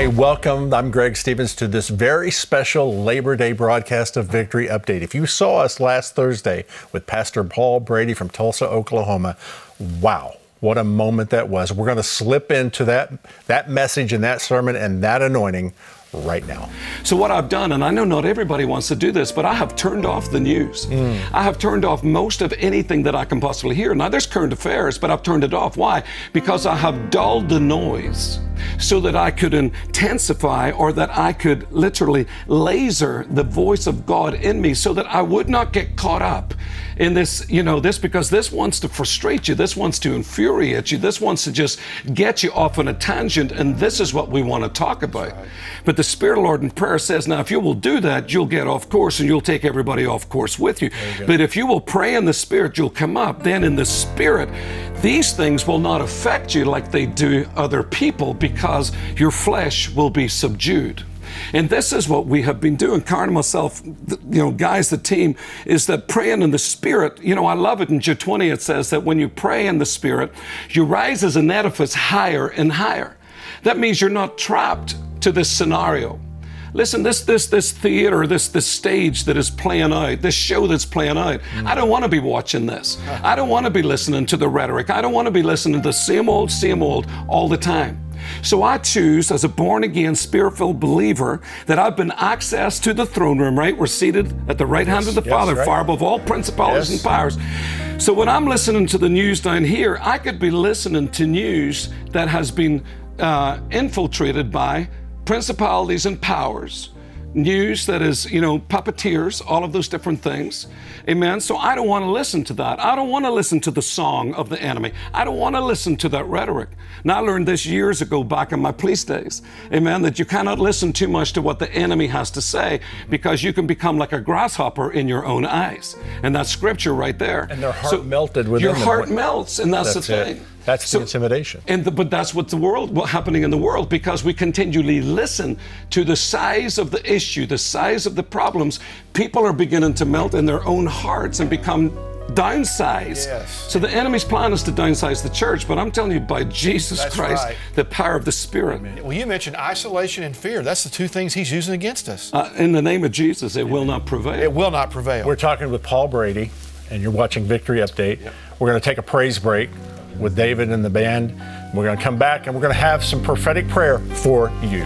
Hey, welcome. I'm Greg Stevens to this very special Labor Day broadcast of Victory Update. If you saw us last Thursday with Pastor Paul Brady from Tulsa, Oklahoma, wow, what a moment that was. We're going to slip into that that message and that sermon and that anointing right now. So, what I've done, and I know not everybody wants to do this, but I have turned off the news. Mm. I have turned off most of anything that I can possibly hear. Now, there's current affairs, but I've turned it off. Why? Because I have dulled the noise so that I could intensify or that I could literally laser the voice of God in me so that I would not get caught up in this, you know, this because this wants to frustrate you, this wants to infuriate you, this wants to just get you off on a tangent, and this is what we want to talk about. Right. But the Spirit of Lord in prayer says, now if you will do that, you'll get off course and you'll take everybody off course with you. you but if you will pray in the Spirit, you'll come up. Then in the Spirit, these things will not affect you like they do other people because your flesh will be subdued. And this is what we have been doing. Karen myself, you know, guys, the team, is that praying in the Spirit, you know, I love it. In Jude 20, it says that when you pray in the Spirit, you rise as an edifice higher and higher. That means you're not trapped to this scenario. Listen, this this this theater, this this stage that is playing out, this show that's playing out. Mm. I don't want to be watching this. I don't want to be listening to the rhetoric. I don't want to be listening to the same old, same old all the time. So I choose, as a born again, spirit filled believer, that I've been accessed to the throne room, right? We're seated at the right yes, hand of the yes, Father, right. far above all principalities yes. and powers. So when I'm listening to the news down here, I could be listening to news that has been uh, infiltrated by principalities and powers news that is, you know, puppeteers, all of those different things. Amen. So I don't want to listen to that. I don't want to listen to the song of the enemy. I don't want to listen to that rhetoric. Now, I learned this years ago back in my police days. Amen. That you cannot listen too much to what the enemy has to say because you can become like a grasshopper in your own eyes. And that's scripture right there. And their heart so melted within Your heart melts, and that's, that's the thing. It. That's so, the intimidation. And the, but that's what the world, what's happening in the world, because we continually listen to the size of the issue, the size of the problems. People are beginning to melt in their own hearts and become downsized. Yes. So the enemy's plan is to downsize the church, but I'm telling you, by Jesus That's Christ, right. the power of the Spirit. Amen. Well, you mentioned isolation and fear. That's the two things he's using against us. Uh, in the name of Jesus, it Amen. will not prevail. It will not prevail. We're talking with Paul Brady, and you're watching Victory Update. Yep. We're going to take a praise break with David and the band. We're going to come back and we're going to have some prophetic prayer for you.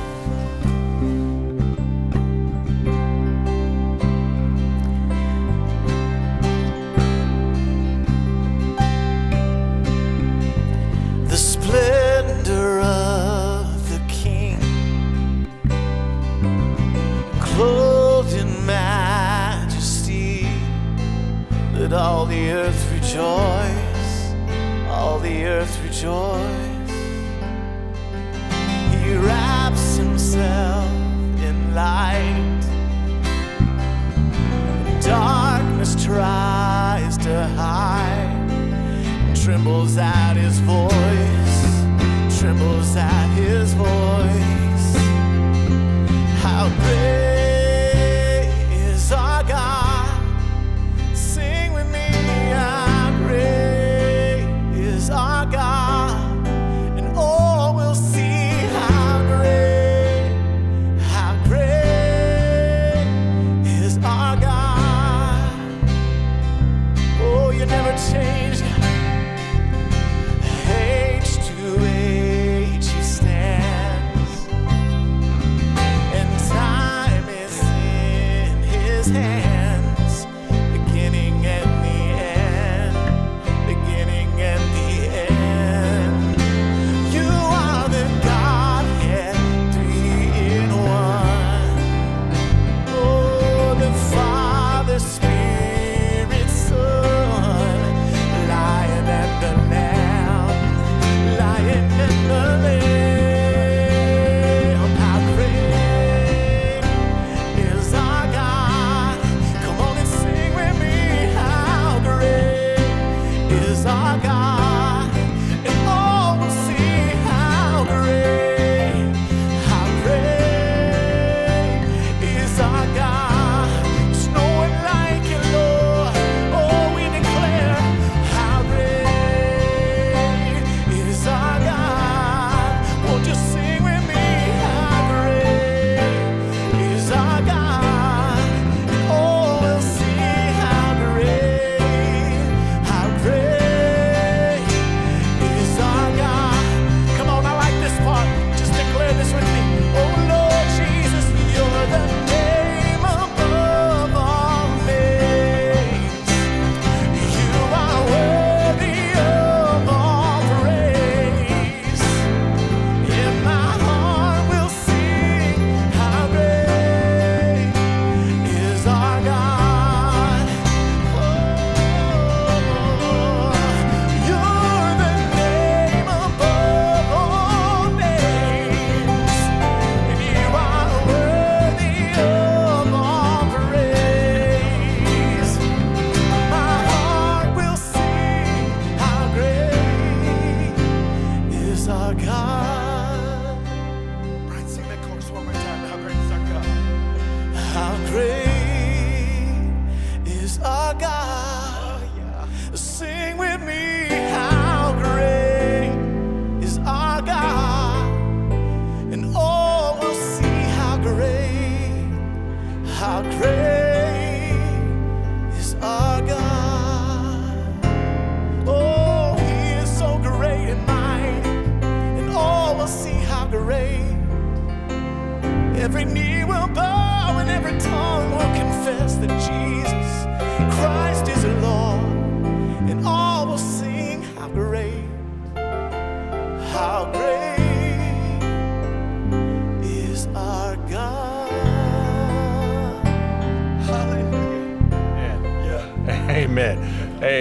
Every knee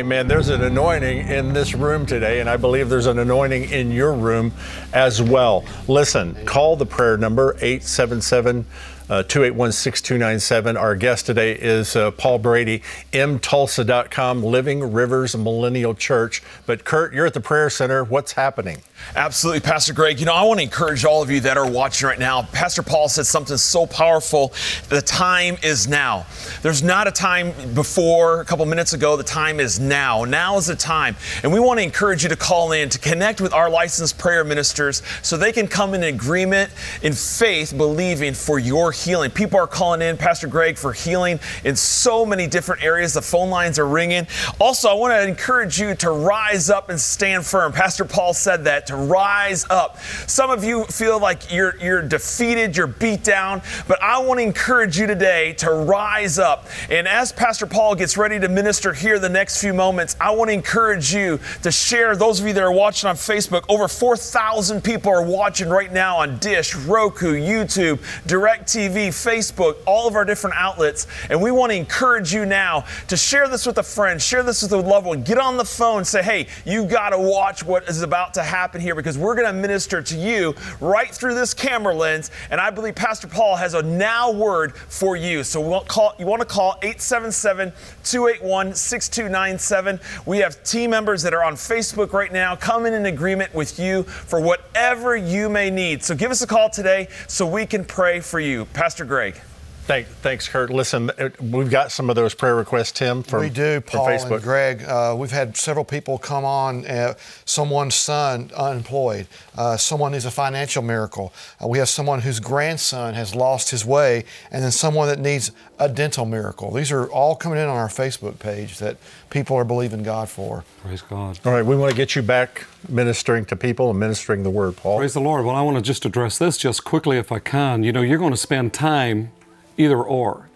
Amen. There's an anointing in this room today, and I believe there's an anointing in your room as well. Listen, call the prayer number 877 281 6297. Our guest today is uh, Paul Brady, mtulsa.com, Living Rivers Millennial Church. But Kurt, you're at the prayer center. What's happening? Absolutely, Pastor Greg. You know, I want to encourage all of you that are watching right now. Pastor Paul said something so powerful. The time is now. There's not a time before, a couple minutes ago. The time is now. Now is the time. And we want to encourage you to call in, to connect with our licensed prayer ministers so they can come in agreement in faith, believing for your healing. People are calling in, Pastor Greg, for healing in so many different areas. The phone lines are ringing. Also, I want to encourage you to rise up and stand firm. Pastor Paul said that to rise up. Some of you feel like you're you're defeated, you're beat down, but I want to encourage you today to rise up. And as Pastor Paul gets ready to minister here the next few moments, I want to encourage you to share those of you that are watching on Facebook. Over 4,000 people are watching right now on Dish, Roku, YouTube, DirecTV, Facebook, all of our different outlets. And we want to encourage you now to share this with a friend, share this with a loved one. Get on the phone, say, "Hey, you got to watch what is about to happen here because we're going to minister to you right through this camera lens. And I believe Pastor Paul has a now word for you. So we'll call, you want to call 877 281 6297. We have team members that are on Facebook right now coming in agreement with you for whatever you may need. So give us a call today so we can pray for you. Pastor Greg. Thank, thanks, Kurt. Listen, uh, we've got some of those prayer requests, Tim, from, we do, from Paul Facebook. and Greg. Uh, we've had several people come on. Uh, someone's son unemployed. Uh, someone needs a financial miracle. Uh, we have someone whose grandson has lost his way, and then someone that needs a dental miracle. These are all coming in on our Facebook page that people are believing God for. Praise God. All right, we want to get you back ministering to people and ministering the word, Paul. Praise the Lord. Well, I want to just address this just quickly if I can. You know, you're going to spend time either or.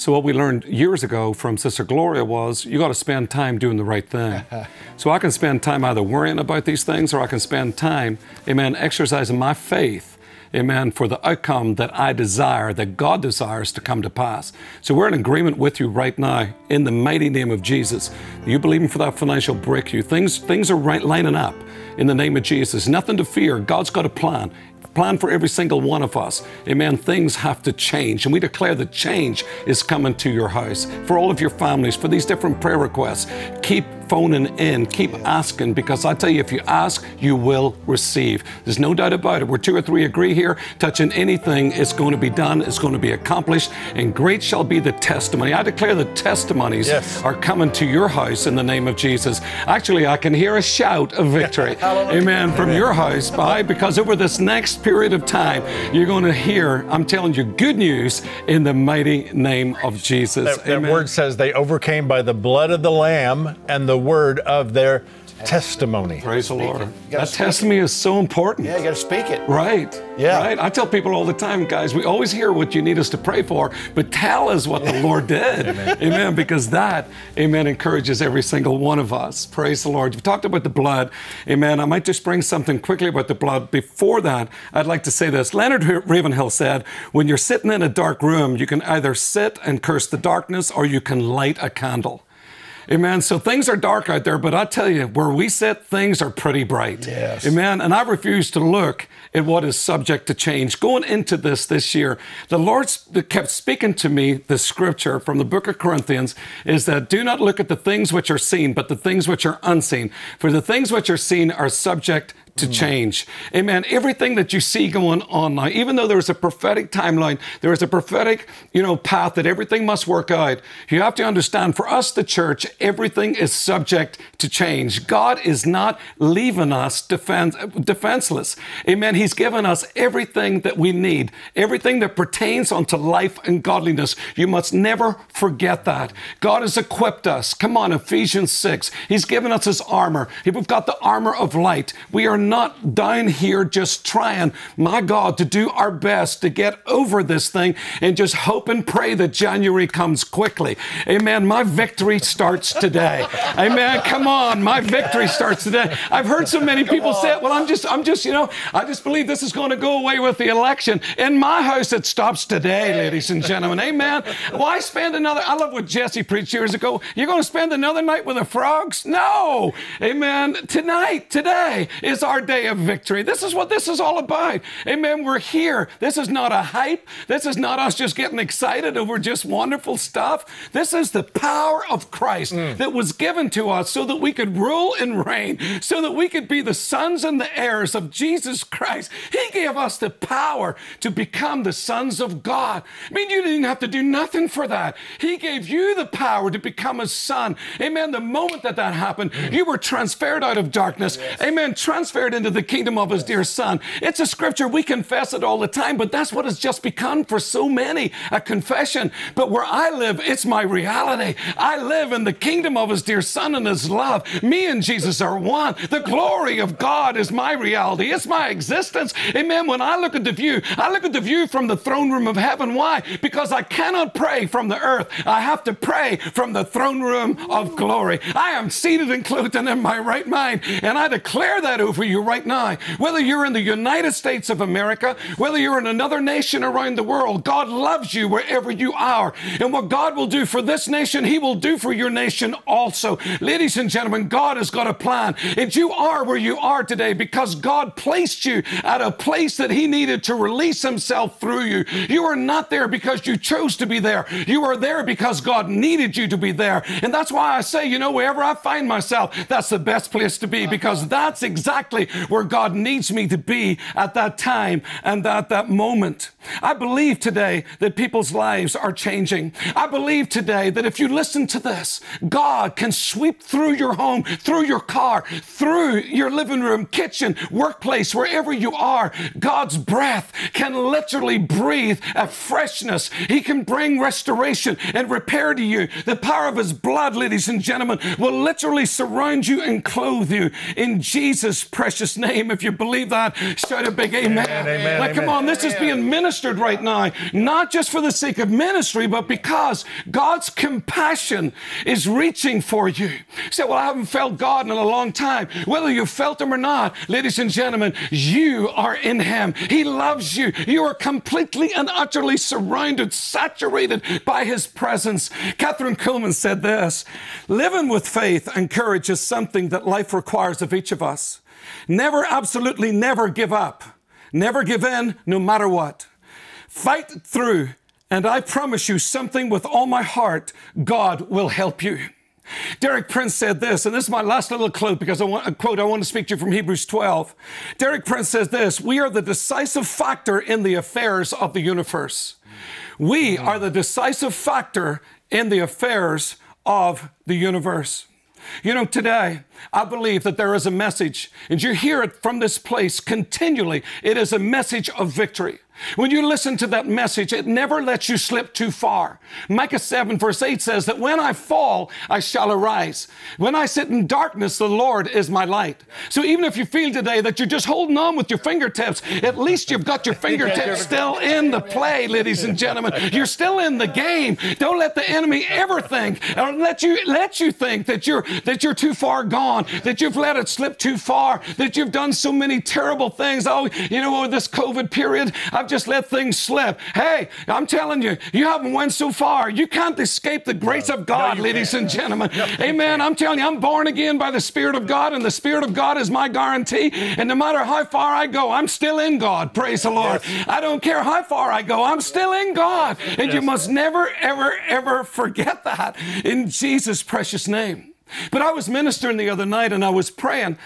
So what we learned years ago from Sister Gloria was you got to spend time doing the right thing. so I can spend time either worrying about these things or I can spend time, amen, exercising my faith, amen, for the outcome that I desire, that God desires to come to pass. So we're in agreement with you right now in the mighty name of Jesus. You believing for that financial breakthrough. Things things are right, lining up in the name of Jesus. Nothing to fear. God's got a plan plan for every single one of us. Amen. Things have to change. And we declare that change is coming to your house for all of your families, for these different prayer requests. Keep phoning in, keep asking, because I tell you, if you ask, you will receive. There's no doubt about it. Where two or three agree here, touching anything, it's going to be done, it's going to be accomplished, and great shall be the testimony. I declare the testimonies Yes. are coming to your house in the name of Jesus. Actually, I can hear a shout of victory. Amen. From your house, by because over this next period of time, you're going to hear, I'm telling you, good news in the mighty name of Jesus. That, that word says they overcame by the blood of the Lamb and the word of their testimony. Praise the Lord. That testimony is so important. Yeah, you got to speak it. Right. Yeah. Right. I tell people all the time, guys, we always hear what you need us to pray for, but tell us what the Lord did. amen. Because that, amen, encourages every single one of us. Praise the Lord. You've talked about the blood. Amen. I might just bring something quickly about the blood. Before that, I'd like to say this. Leonard Ravenhill said, when you're sitting in a dark room, you can either sit and curse the darkness or you can light a candle. Amen. So things are dark out there, but I tell you, where we sit, things are pretty bright. Yes. Amen. And I refuse to look at what is subject to change. Going into this this year, the Lord kept speaking to me the scripture from the book of Corinthians is that do not look at the things which are seen, but the things which are unseen. For the things which are seen are subject to change. Amen. Everything that you see going on now, even though there's a prophetic timeline, there is a prophetic, you know, path that everything must work out. You have to understand for us, the church, everything is subject to change. God is not leaving us defense, defenseless. Amen. He's given us everything that we need, everything that pertains unto life and godliness. You must never forget that. God has equipped us. Come on, Ephesians 6. He's given us his armor. We've got the armor of light. We are not down here just trying, my God, to do our best to get over this thing and just hope and pray that January comes quickly. Amen. My victory starts today. Amen. Come on. My victory starts today. I've heard so many people say, well, I'm just, I'm just, you know, I just believe this is going to go away with the election. In my house, it stops today, ladies and gentlemen. Amen. Why spend another, I love what Jesse preached years ago. You're going to spend another night with the frogs? No. Amen. Tonight, today is our day of victory. This is what this is all about. Amen. We're here. This is not a hype. This is not us just getting excited over just wonderful stuff. This is the power of Christ mm. that was given to us so that we could rule and reign, so that we could be the sons and the heirs of Jesus Christ. He gave us the power to become the sons of God. I mean, you didn't have to do nothing for that. He gave you the power to become a son. Amen. The moment that that happened, mm. you were transferred out of darkness. Amen. Transferred into the kingdom of his dear son. It's a scripture. We confess it all the time, but that's what it's just become for so many a confession. But where I live, it's my reality. I live in the kingdom of his dear son and his love. Me and Jesus are one. The glory of God is my reality. It's my existence. Amen. When I look at the view, I look at the view from the throne room of heaven. Why? Because I cannot pray from the earth. I have to pray from the throne room of glory. I am seated and clothed and in my right mind. And I declare that over you right now. Whether you're in the United States of America, whether you're in another nation around the world, God loves you wherever you are. And what God will do for this nation, He will do for your nation also. Ladies and gentlemen, God has got a plan. And you are where you are today because God placed you at a place that He needed to release Himself through you. You are not there because you chose to be there. You are there because God needed you to be there. And that's why I say, you know, wherever I find myself, that's the best place to be because that's exactly where God needs me to be at that time and at that moment. I believe today that people's lives are changing. I believe today that if you listen to this, God can sweep through your home, through your car, through your living room, kitchen, workplace, wherever you are. God's breath can literally breathe a freshness. He can bring restoration and repair to you. The power of His blood, ladies and gentlemen, will literally surround you and clothe you in Jesus' precious name. If you believe that, shout a big amen. amen, like, come amen. on, this is being ministered right now, not just for the sake of ministry, but because God's compassion is reaching for you. You say, Well, I haven't felt God in a long time. Whether you felt Him or not, ladies and gentlemen, you are in Him. He loves you. You are completely and utterly surrounded, saturated by His presence. Kathryn Kuhlman said this Living with faith and courage is something that life requires of each of us. Never, absolutely never give up. Never give in, no matter what. Fight through, and I promise you something with all my heart God will help you. Derek Prince said this, and this is my last little quote because I want a quote I want to speak to you from Hebrews 12. Derek Prince says this: "We are the decisive factor in the affairs of the universe. We are the decisive factor in the affairs of the universe." You know, today, I believe that there is a message, and you hear it from this place continually. It is a message of victory. When you listen to that message, it never lets you slip too far. Micah 7, verse 8 says that when I fall, I shall arise. When I sit in darkness, the Lord is my light. So even if you feel today that you're just holding on with your fingertips, at least you've got your fingertips still in the play, ladies and gentlemen. You're still in the game. Don't let the enemy ever think, or let you let you think that you're that you're too far gone, that you've let it slip too far, that you've done so many terrible things. Oh, you know, over this COVID period, I've just let things slip. Hey, I'm telling you, you haven't went so far. You can't escape the grace of God, you ladies can't. and gentlemen. Amen. I'm telling you, I'm born again by the Spirit of God, and the Spirit of God is my guarantee. And no matter how far I go, I'm still in God. Praise the Lord. I don't care how far I go, I'm still in God. And you must never, ever, ever forget that in Jesus' precious name. But I was ministering the other night and I was praying.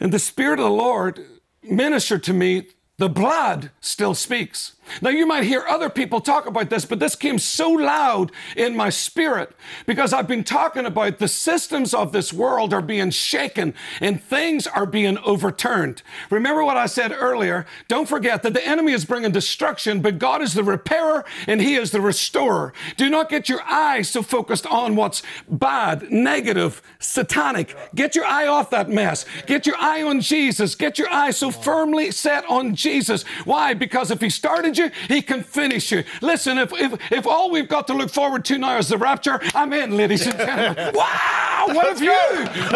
And the Spirit of the Lord ministered to me, the blood still speaks. Now, you might hear other people talk about this, but this came so loud in my spirit because I've been talking about the systems of this world are being shaken and things are being overturned. Remember what I said earlier? Don't forget that the enemy is bringing destruction, but God is the repairer and He is the restorer. Do not get your eyes so focused on what's bad, negative, satanic. Get your eye off that mess. Get your eye on Jesus. Get your eye so firmly set on Jesus. Why? Because if He started you, He can finish you. Listen, if, if, if all we've got to look forward to now is the rapture, I'm in, ladies and gentlemen. Wow! What of you?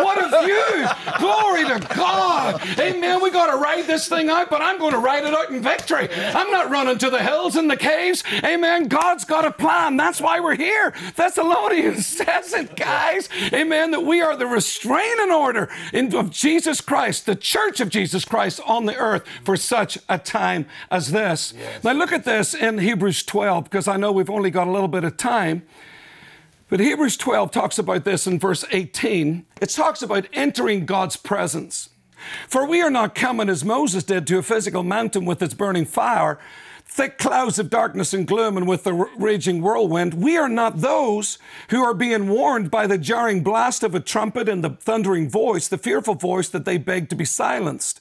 What of you? Glory to God. Amen. We got to ride this thing out, but I'm going to ride it out in victory. I'm not running to the hills and the caves. Amen. God's got a plan. That's why we're here. Thessalonians says it, guys. Amen. That we are the restraining order in, of Jesus Christ, the church of Jesus Christ on the earth for such a time as this. Now, look at this in Hebrews 12, because I know we've only got a little bit of time. But Hebrews 12 talks about this in verse 18. It talks about entering God's presence. For we are not coming as Moses did to a physical mountain with its burning fire, thick clouds of darkness and gloom, and with the raging whirlwind. We are not those who are being warned by the jarring blast of a trumpet and the thundering voice, the fearful voice that they beg to be silenced.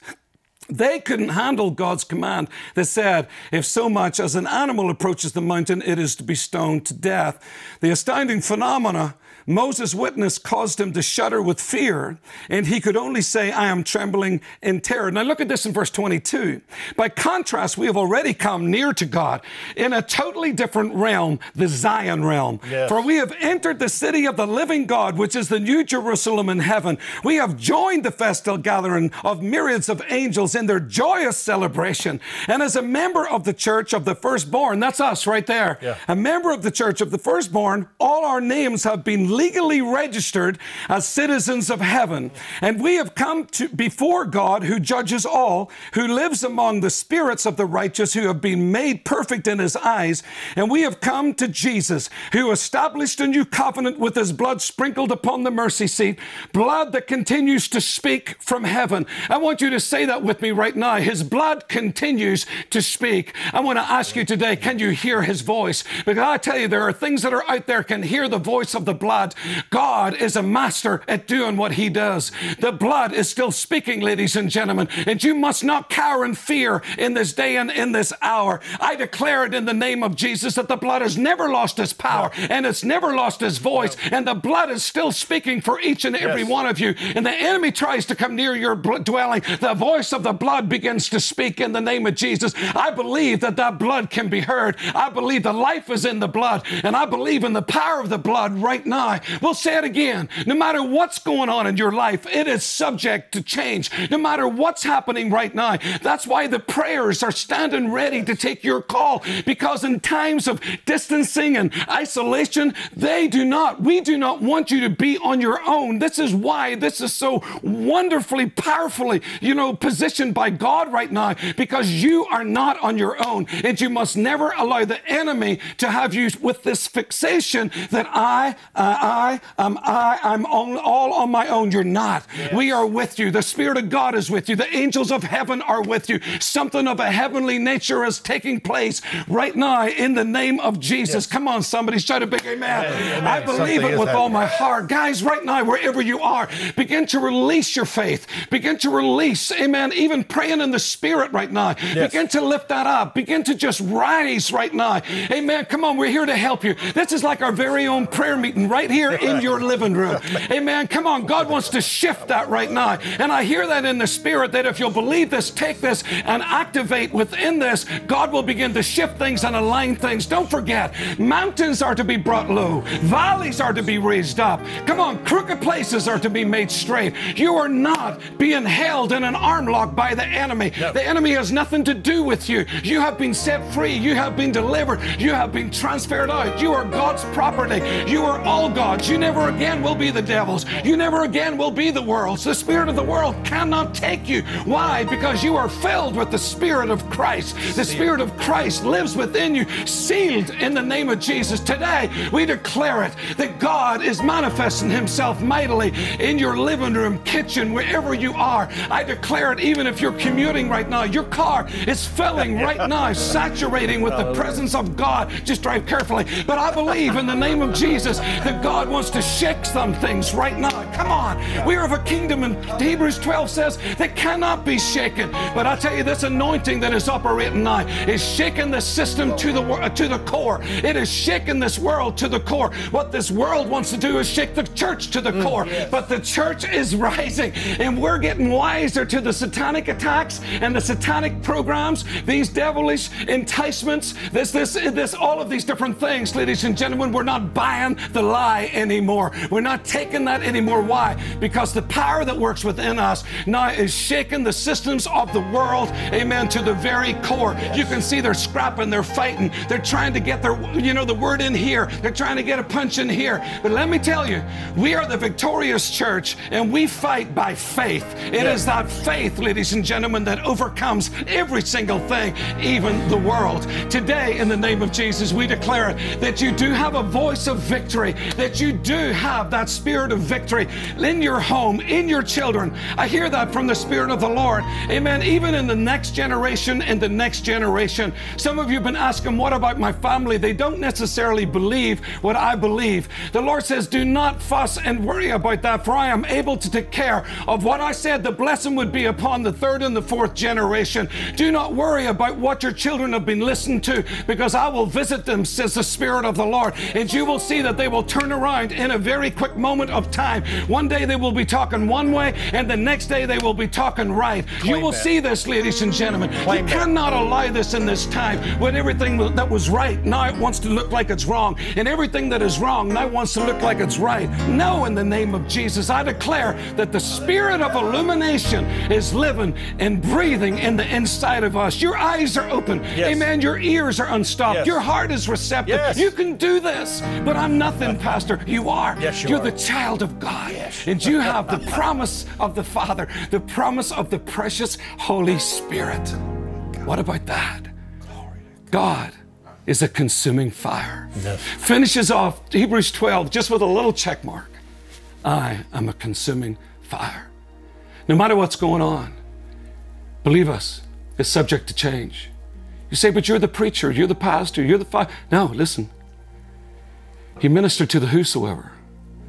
They couldn't handle God's command that said, if so much as an animal approaches the mountain, it is to be stoned to death. The astounding phenomena Moses' witness caused him to shudder with fear, and he could only say, I am trembling in terror. Now look at this in verse 22. By contrast, we have already come near to God in a totally different realm, the Zion realm. Yes. For we have entered the city of the living God, which is the new Jerusalem in heaven. We have joined the festal gathering of myriads of angels in their joyous celebration. And as a member of the church of the firstborn, that's us right there, Yeah. a member of the church of the firstborn, all our names have been legally registered as citizens of heaven. And we have come to before God who judges all, who lives among the spirits of the righteous who have been made perfect in his eyes. And we have come to Jesus, who established a new covenant with his blood sprinkled upon the mercy seat, blood that continues to speak from heaven. I want you to say that with me right now. His blood continues to speak. I want to ask you today, can you hear his voice? Because I tell you, there are things that are out there can hear the voice of the blood. God is a master at doing what he does. The blood is still speaking, ladies and gentlemen, and you must not cower in fear in this day and in this hour. I declare it in the name of Jesus that the blood has never lost its power and it's never lost its voice, and the blood is still speaking for each and every Yes. one of you. And the enemy tries to come near your dwelling, the voice of the blood begins to speak in the name of Jesus. I believe that that blood can be heard. I believe the life is in the blood, and I believe in the power of the blood right now. We'll say it again. No matter what's going on in your life, it is subject to change. No matter what's happening right now. That's why the prayers are standing ready to take your call because in times of distancing and isolation, they do not, we do not want you to be on your own. This is why this is so wonderfully, powerfully, you know, positioned by God right now because you are not on your own and you must never allow the enemy to have you with this fixation that I, uh, I, um, I, I'm on, all on my own. You're not. We are with you. The Spirit of God is with you. The angels of heaven are with you. Something of a heavenly nature is taking place right now in the name of Jesus. Come on, somebody shout a big amen. Amen. I believe Something it with all my heart. Guys, right now, wherever you are, begin to release your faith. Begin to release, amen, even praying in the Spirit right now. Begin to lift that up. Begin to just rise right now. Amen. Come on, we're here to help you. This is like our very own prayer meeting right here in your living room. Amen. Come on, God wants to shift that right now. And I hear that in the Spirit that if you'll believe this, take this, and activate within this, God will begin to shift things and align things. Don't forget, mountains are to be brought low, valleys are to be raised up. Come on, crooked places are to be made straight. You are not being held in an arm lock by the enemy. The enemy has nothing to do with you. You have been set free, you have been delivered, you have been transferred out. You are God's property. You are all Oh gods. You never again will be the devils. You never again will be the world's. The spirit of the world cannot take you. Why? Because you are filled with the spirit of Christ. The spirit of Christ lives within you, sealed in the name of Jesus. Today, we declare it that God is manifesting himself mightily in your living room, kitchen, wherever you are. I declare it even if you're commuting right now. Your car is filling right now, saturating with the presence of God. Just drive carefully. But I believe in the name of Jesus that God wants to shake some things right now. Come on. We are of a kingdom, and Hebrews 12 says that cannot be shaken. But I tell you, this anointing that is operating now is shaking the system to the to the core. It is shaking this world to the core. What this world wants to do is shake the church to the mm, core. But the church is rising, and we're getting wiser to the satanic attacks and the satanic programs, these devilish enticements, this, this, this, all of these different things, ladies and gentlemen. We're not buying the lie anymore. We're not taking that anymore. Why? Because the power that works within us now is shaking the systems of the world, amen, to the very core. You can see they're scrapping, they're fighting, they're trying to get their, you know, the word in here, they're trying to get a punch in here. But let me tell you, we are the victorious church and we fight by faith. It is that faith, ladies and gentlemen, that overcomes every single thing, even the world. Today, in the name of Jesus, we declare it that you do have a voice of victory, that you do have that spirit of victory in your home, in your children. I hear that from the Spirit of the Lord. Amen. Even in the next generation and the next generation. Some of you have been asking, What about my family? They don't necessarily believe what I believe. The Lord says, Do not fuss and worry about that, for I am able to take care of what I said the blessing would be upon the third and the fourth generation. Do not worry about what your children have been listening to, because I will visit them, says the Spirit of the Lord. And you will see that they will turn around in a very quick moment of time. One day they will be talking one way, and the next day they will be talking right. you will see this, ladies and gentlemen. Claim you cannot allow this in this time when everything that was right now it wants to look like it's wrong, and everything that is wrong now wants to look like it's right. No, in the name of Jesus, I declare that the spirit of illumination is living and breathing in the inside of us. Your eyes are open. Yes. Amen. Your ears are unstopped. Yes. Your heart is receptive. Yes. You can do this. But I'm nothing, Pastor. You are. Yes, you You're are. the child of God. And you have the promise of the Father, the promise of the precious Holy Spirit. What about that? God is a consuming fire. Yes. Finishes off Hebrews 12 just with a little check mark. I am a consuming fire. No matter what's going on, believe us, it's subject to change. You say, but you're the preacher, you're the pastor, you're the fire. No, listen. He ministered to the whosoever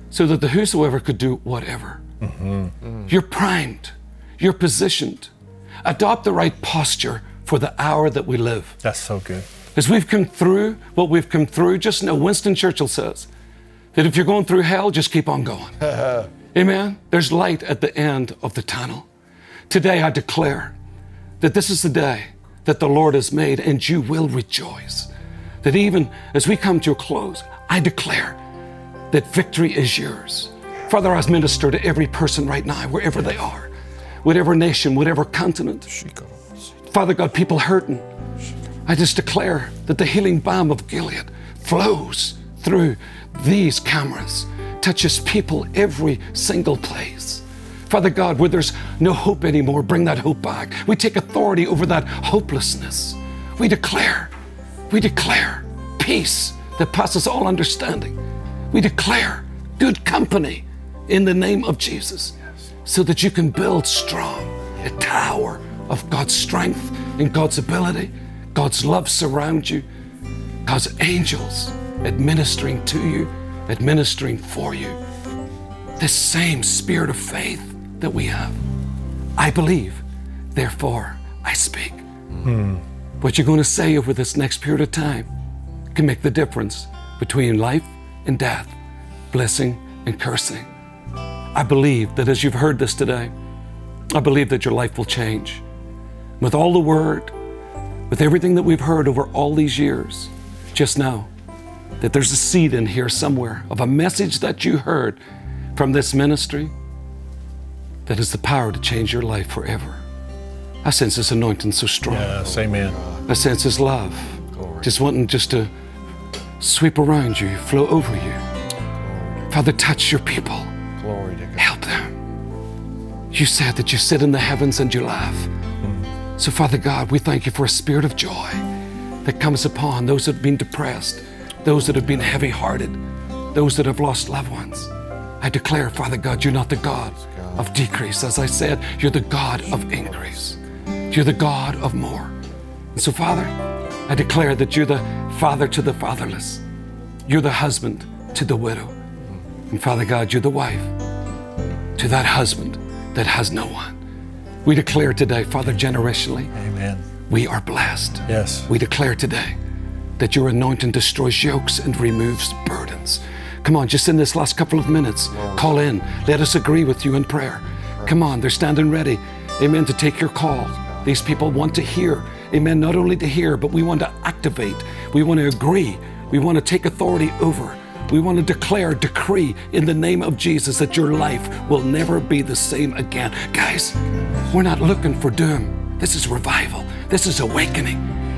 so that the whosoever could do whatever. Mm-hmm. You're primed, you're positioned. Adopt the right posture for the hour that we live. That's so good. As we've come through what we've come through, just know Winston Churchill says that if you're going through hell, just keep on going. Amen. There's light at the end of the tunnel. Today I declare that this is the day that the Lord has made, and you will rejoice. That even as we come to a close, I declare that victory is yours. Father, I minister to every person right now, wherever they are, whatever nation, whatever continent. Father God, people hurting. I just declare that the healing balm of Gilead flows through these cameras, touches people every single place. Father God, where there's no hope anymore, bring that hope back. We take authority over that hopelessness. We declare, we declare peace that passes all understanding. We declare good company in the name of Jesus so that you can build strong a tower of God's strength and God's ability. God's love surround you. God's angels administering to you, administering for you. This same spirit of faith that we have. I believe, therefore I speak. Hmm. What you're going to say over this next period of time can make the difference between life and death, blessing and cursing. I believe that as you've heard this today, I believe that your life will change. With all the word, with everything that we've heard over all these years, just know that there's a seed in here somewhere of a message that you heard from this ministry that has the power to change your life forever. I sense this anointing so strong. Yes, amen. I sense His love, just wanting just to sweep around you, flow over you. Father, touch your people. Glory to God. Help them. You said that you sit in the heavens and you laugh. Hmm. So, Father God, we thank you for a spirit of joy that comes upon those that have been depressed, those that have been heavy hearted, those that have lost loved ones. I declare, Father God, you're not the God of decrease. As I said, you're the God of increase. You're the God of more. And so, Father, I declare that you're the father to the fatherless. You're the husband to the widow. And Father God, you're the wife to that husband that has no one. We declare today, Father, generationally, Amen. we are blessed. Yes. We declare today that your anointing destroys yokes and removes burdens. Come on, just in this last couple of minutes, call in. Let us agree with you in prayer. Come on, they're standing ready. Amen. To take your call. These people want to hear. Amen. Not only to hear, but we want to activate. We want to agree. We want to take authority over. We want to declare, decree in the name of Jesus that your life will never be the same again. Guys, we're not looking for doom. This is revival. This is awakening.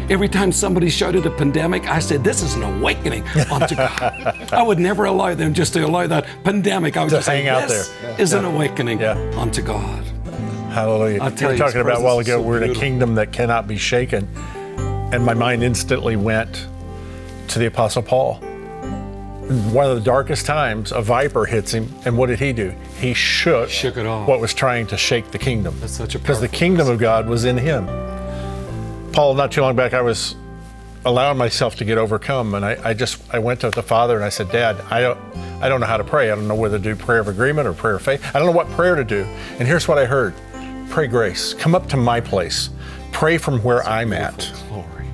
Every time somebody shouted a pandemic, I said, This is an awakening unto God. I would never allow them just to allow that pandemic. I would To just say, out This there. is an awakening Yeah. unto God. Hallelujah. I You were talking about a while ago, so we're in a kingdom that cannot be shaken. And my mind instantly went to the Apostle Paul. One of the darkest times, a viper hits him, and what did he do? He shook, Shook it off. what was trying to shake the kingdom. That's such a because the kingdom of God was in him. Paul, not too long back, I was allowing myself to get overcome, and I, I just I went to the Father and I said, Dad, I don't I don't know how to pray. I don't know whether to do prayer of agreement or prayer of faith. I don't know what prayer to do. And here's what I heard: Pray grace. Come up to my place. Pray from where I'm at. Glory.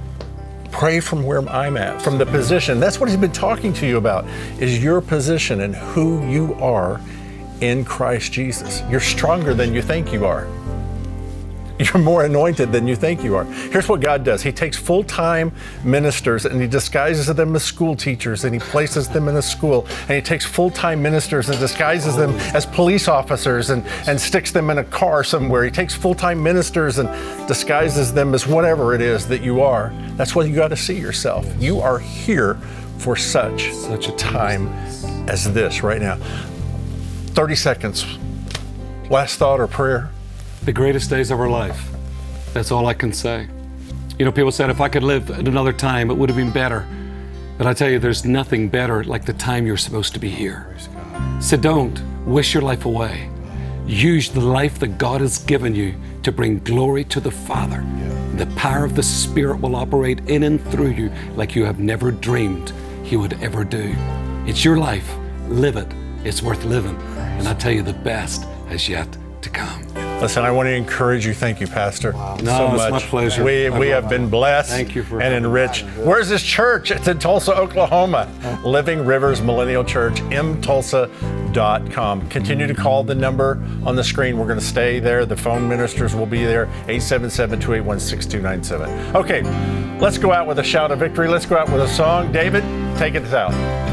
Pray from where I'm at, from the position. That's what he's been talking to you about, is your position and who you are in Christ Jesus. You're stronger than you think you are. You're more anointed than you think you are. Here's what God does He takes full time ministers and He disguises them as school teachers and He places them in a school. And He takes full time ministers and disguises them as police officers and, and sticks them in a car somewhere. He takes full time ministers and disguises them as whatever it is that you are. That's what you got to see yourself. You are here for such, Such a time as this right now. 30 seconds. Last thought or prayer? The greatest days of our life. That's all I can say. You know, people said if I could live at another time, it would have been better. But I tell you, there's nothing better like the time you're supposed to be here. So don't wish your life away. Use the life that God has given you to bring glory to the Father. The power of the Spirit will operate in and through you like you have never dreamed He would ever do. It's your life. Live it. It's worth living. And I tell you, the best has yet to come. Listen, I want to encourage you. Thank you, Pastor. No, so it's much. my pleasure. We, I we have been blessed Thank you for and enriched. Where's this church? It's in Tulsa, Oklahoma. Living Rivers Millennial Church, mtulsa.com. Continue to call the number on the screen. We're going to stay there. The phone ministers will be there, 877 281 6297. Okay, let's go out with a shout of victory. Let's go out with a song. David, take it out.